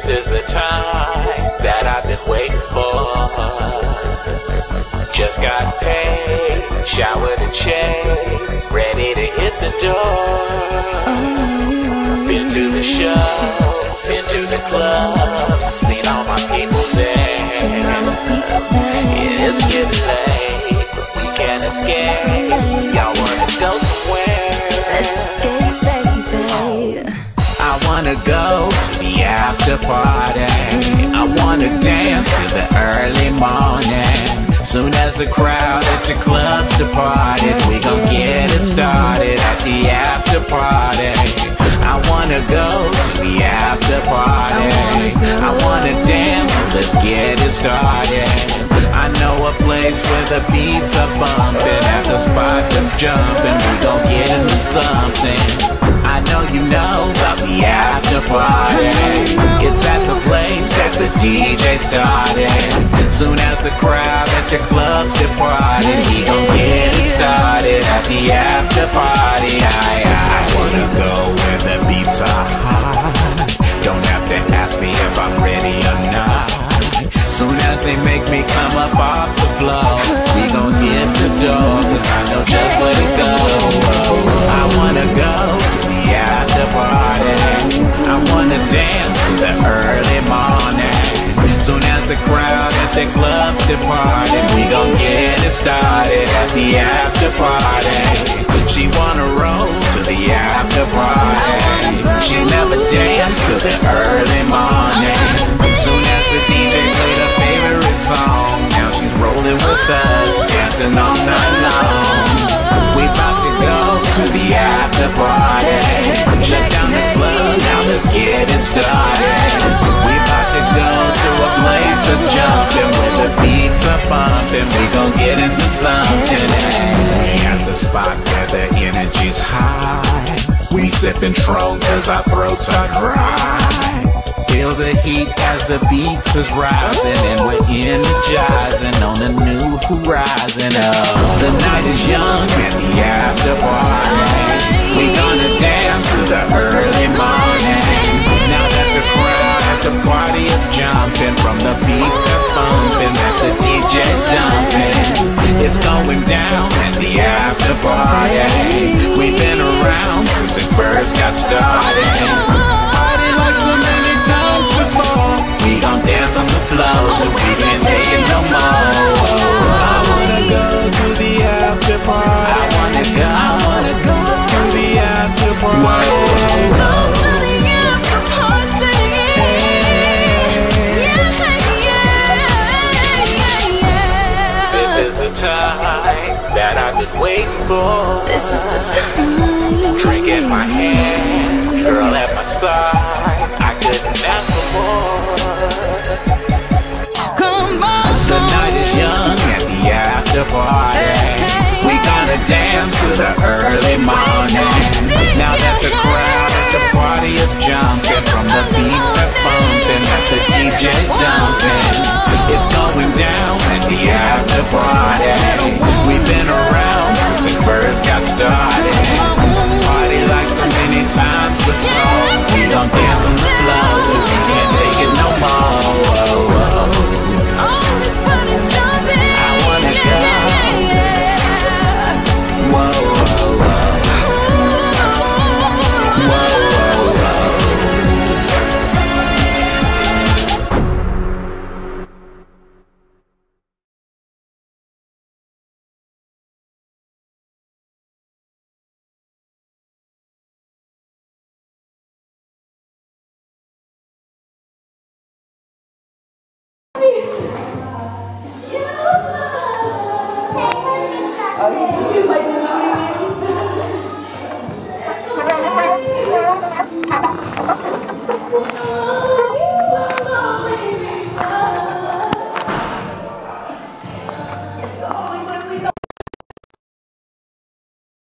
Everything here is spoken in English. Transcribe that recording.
This is the time that I've been waiting for. Just got paid, showered and shaved, ready to hit the door. Been to the show, been to the club, seen all my people there. It's getting late, but we can't escape. Y'all wanna go somewhere? Let's escape, baby. I wanna go after party. I wanna dance to the early morning. Soon as the crowd at the club's departed, we gon' get it started at the after party. I wanna go to the after party. I wanna dance, let's get it started. I know a place where the beats are bumping, at the spot that's jumping, we gon' get into something. I know you know about the after party. Started. Soon as the crowd at the club's departed, he gon' get it started at the after party. I, I wanna go where the beats are high. Don't have to ask me if I'm ready or not. Soon as they make me come up off the floor, we gon' hit the door, cause I know just where to go. Departed, we gon' get it started at the after party. She wanna roll to the after party. She's never danced till the early morning. Soon as the DJ played her favorite song, now she's rolling with us, dancing all night long. We about to go to the after party. Shut down the club, now let's get it started. We about to go to a place that's high. We sippin' Tron cause our throats are dry. Feel the heat as the beats is rising and we're energizing on a new horizon. Oh, the night is young and the after party. We gonna dance to the early morning. Now that the crowd at the party is jumping from the beats that's bumping that the DJ's dumping. It's going down at the after party. First got started. Party like so many times before. We gon' dance on the floor till we can't take it no more. I wanna go to the after party. I wanna go, I wanna go to the after party. Go to the after party. Yeah, yeah, yeah, yeah. This is the time that I've been waiting for. This is the time drink in my hand, girl at my side. I couldn't ask for more. Come on. The night is young at the after party. We gotta dance to the early morning. Now that the crowd at the party is jumping from the beach. like